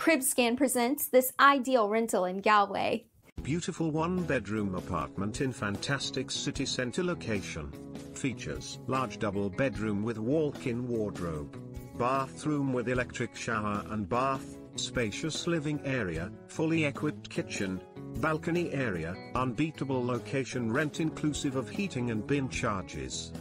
CribScan presents this ideal rental in Galway. Beautiful one bedroom apartment in fantastic city center location. Features large double bedroom with walk in wardrobe, bathroom with electric shower and bath, spacious living area, fully equipped kitchen, balcony area, unbeatable location rent inclusive of heating and bin charges.